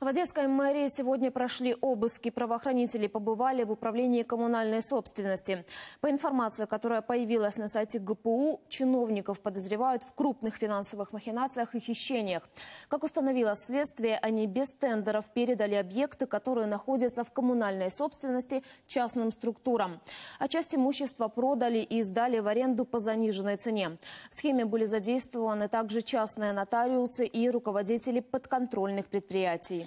В Одесской мэрии сегодня прошли обыски. Правоохранители побывали в управлении коммунальной собственности. По информации, которая появилась на сайте ГПУ, чиновников подозревают в крупных финансовых махинациях и хищениях. Как установило следствие, они без тендеров передали объекты, которые находятся в коммунальной собственности частным структурам. А часть имущества продали и сдали в аренду по заниженной цене. В схеме были задействованы также частные нотариусы и руководители подконтрольных предприятий.